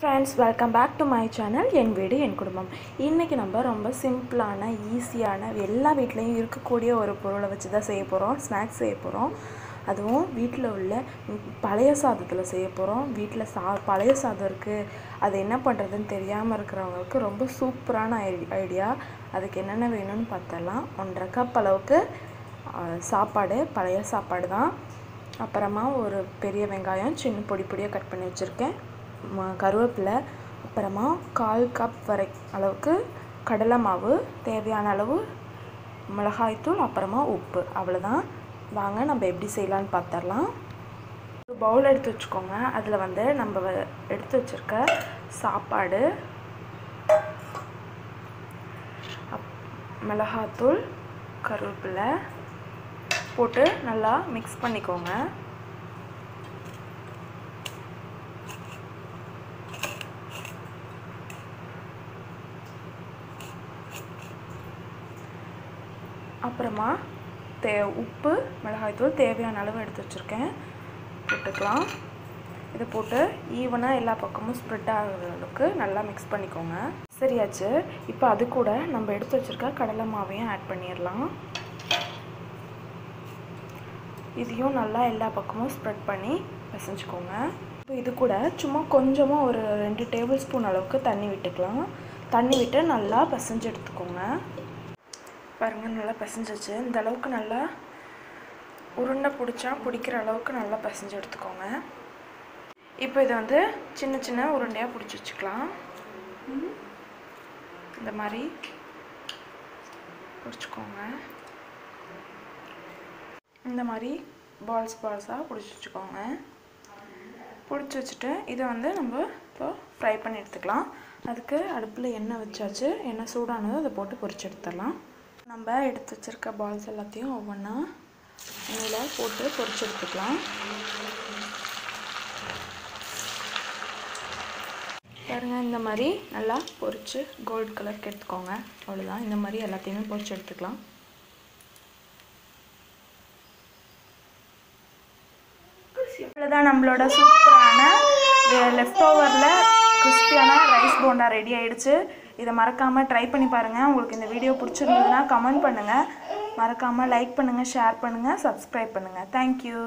Friends welcome back to my channel என் வீடு என் குடும்பம். இன்றைக்கி நம்ம ரொம்ப சிம்பிளான ஈஸியான எல்லா வீட்லேயும் இருக்கக்கூடிய ஒரு பொருளை வச்சு தான் செய்ய போகிறோம் ஸ்நாக்ஸ் செய்ய போகிறோம் அதுவும் வீட்டில் உள்ள பழைய சாதத்தில் செய்ய போகிறோம் வீட்டில் சா பழைய சாதம் இருக்குது அது என்ன பண்ணுறதுன்னு தெரியாமல் இருக்கிறவங்களுக்கு ரொம்ப சூப்பரான ஐ ஐடியா. அதுக்கு என்னென்ன வேணும்னு பார்த்தலாம். ஒன்றரை கப் அளவுக்கு சாப்பாடு பழைய சாப்பாடு தான் அப்புறமா ஒரு பெரிய வெங்காயம் சின்ன பொடி பொடியாக கட் பண்ணி வச்சுருக்கேன். கருவேப்பிலை அப்புறமா கால் கப் வரை அளவுக்கு கடலை மாவு தேவையான அளவு மிளகாய்த்தூள் அப்புறமா உப்பு. அவ்வளோதான் வாங்க நம்ம எப்படி செய்யலான்னு பார்த்துடலாம் ஒரு பவுல் எடுத்து வச்சுக்கோங்க. அதில் வந்து நம்ம எடுத்து வச்சுருக்க சாப்பாடு அப் மிளகாத்தூள் கருவேப்பிலை போட்டு நல்லா மிக்ஸ் பண்ணிக்கோங்க. அப்புறமா தே உப்பு மிளகாய்த்தூள் தேவையான அளவு எடுத்து வச்சுருக்கேன். போட்டுக்கலாம். இதை போட்டு ஈவனாக எல்லா பக்கமும் ஸ்ப்ரெட் ஆகிற அளவுக்கு நல்லா மிக்ஸ் பண்ணிக்கோங்க. சரியாச்சு. இப்போ அது கூட நம்ம எடுத்து வச்சுருக்க கடலை மாவையும் ஆட் பண்ணிடலாம். இதையும் நல்லா எல்லா பக்கமும் ஸ்ப்ரெட் பண்ணி பிசைஞ்சுக்கோங்க. இப்போ இது கூட சும்மா கொஞ்சமாக ஒரு ரெண்டு டேபிள் ஸ்பூன் அளவுக்கு தண்ணி விட்டுக்கலாம். தண்ணி விட்டு நல்லா பிசைஞ்சு எடுத்துக்கோங்க. பாருங்கள் நல்லா பிசைஞ்சிச்சு இந்த அளவுக்கு நல்லா உருண்டை பிடிச்சா பிடிக்கிற அளவுக்கு நல்லா பிசைஞ்சு எடுத்துக்கோங்க. இப்போ இதை வந்து சின்ன சின்ன உருண்டையாக பிடிச்சி வச்சுக்கலாம். இந்த மாதிரி பிடிச்சிக்கோங்க. இந்த மாதிரி பால்ஸ் பால்ஸாக பிடிச்சி வச்சுக்கோங்க. பிடிச்சி வச்சுட்டு இதை வந்து நம்ம இப்போ ஃப்ரை பண்ணி எடுத்துக்கலாம். அதுக்கு அடுப்பில் எண்ணெய் வச்சாச்சு. எண்ணெய் சூடானதும் அதை போட்டு பொரிச்சு எடுத்துடலாம். நம்ம எடுத்து வச்சுருக்க பால்ஸ் எல்லாத்தையும் ஒவ்வொன்றா எண்ணெயில் போட்டு பொரிச்சு எடுத்துக்கலாம். பாருங்கள் இந்த மாதிரி நல்லா பொறிச்சு கோல்டு கலருக்கு எடுத்துக்கோங்க. அவ்வளோதான் இந்த மாதிரி எல்லாத்தையுமே பொறிச்சு எடுத்துக்கலாம். இவ்வளோதான் நம்மளோட சூப்பரான லெஃப்ட் ஓவரில் கிறிஸ்பியான ரைஸ் போண்டா ரெடி ஆகிடுச்சு இதை மறக்காமல் ட்ரை பண்ணி பாருங்கள் உங்களுக்கு இந்த வீடியோ பிடிச்சிருந்ததுன்னா கமெண்ட் பண்ணுங்கள் மறக்காமல் லைக் பண்ணுங்கள் ஷேர் பண்ணுங்கள் சப்ஸ்கிரைப் பண்ணுங்கள் தேங்க்யூ